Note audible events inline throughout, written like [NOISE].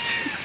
guys. [LAUGHS]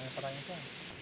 May parang ito. Eh.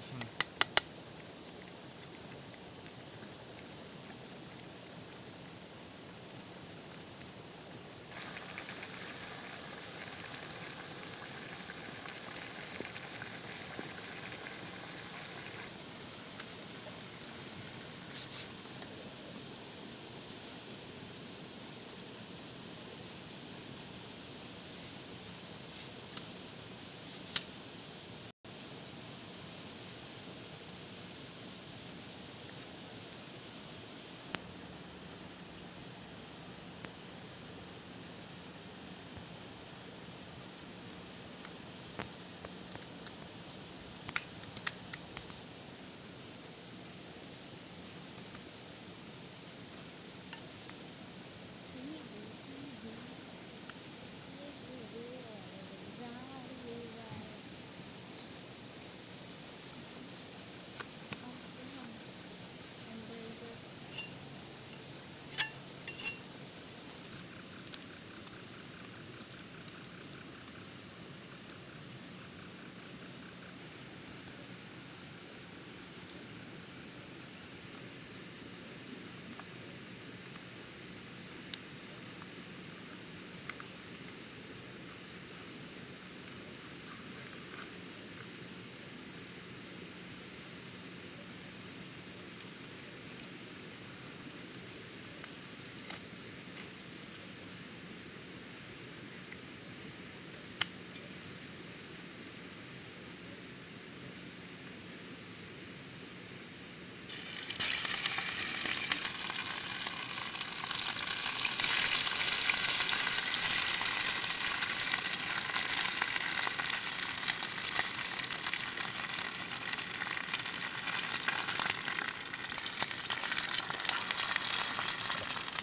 try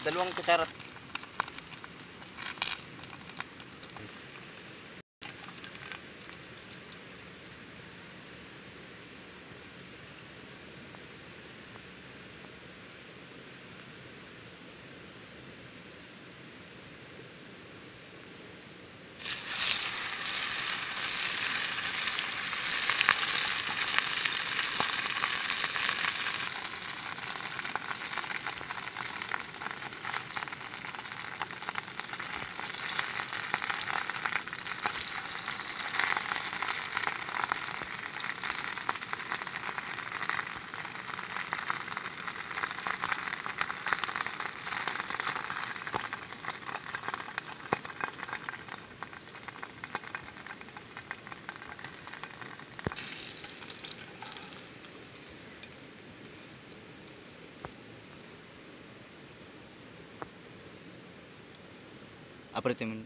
Dalawang kutsara. apriétenme.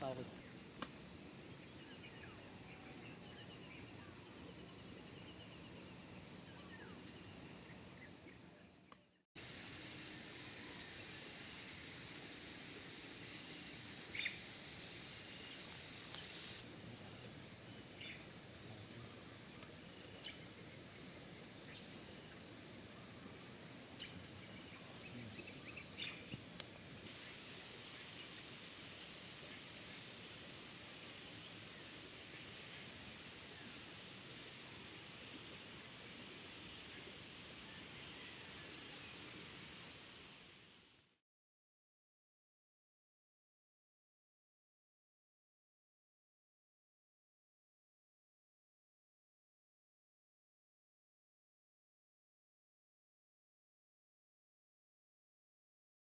Dalawang tawid.